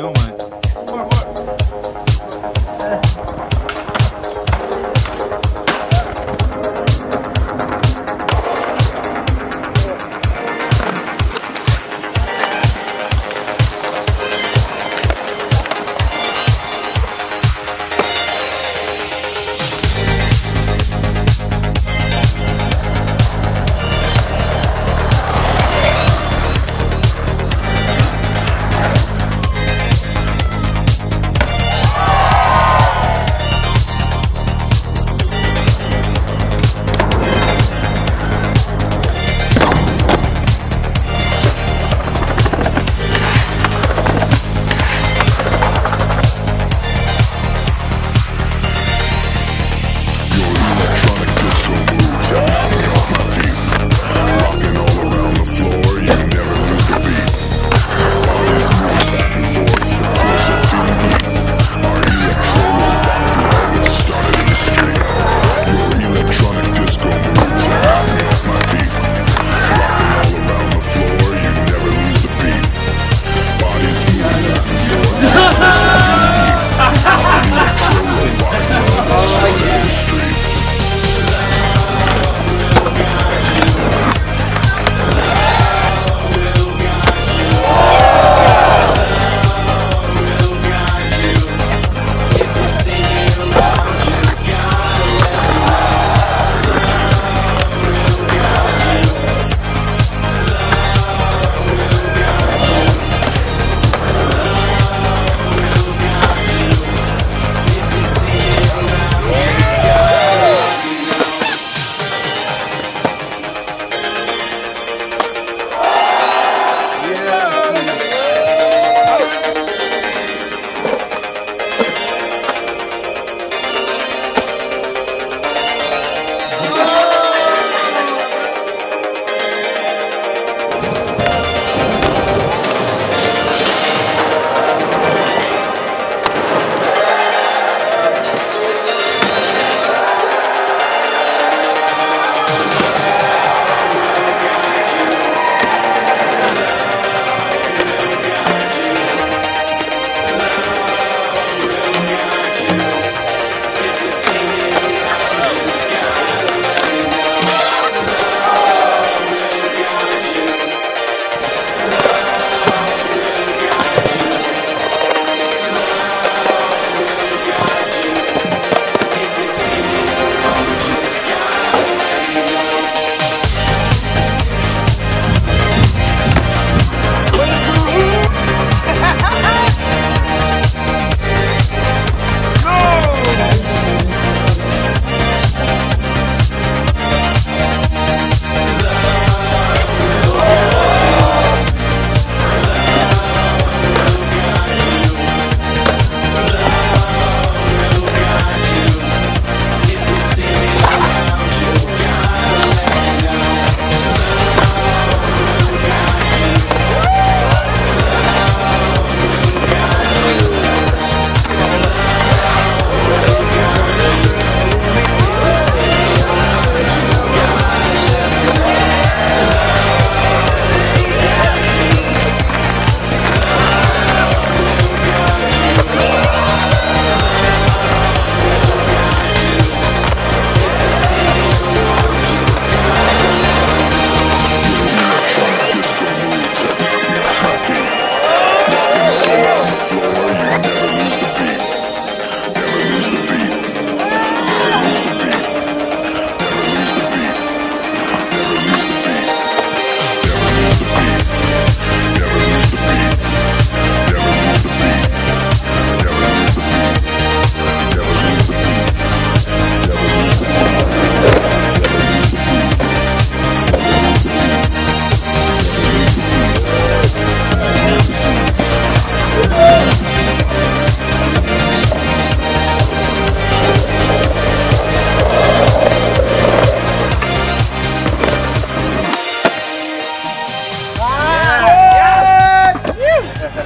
Oh,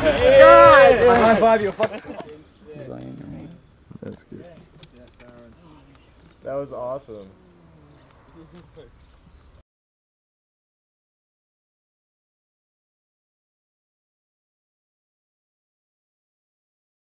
God! High five you. That's good. That was awesome.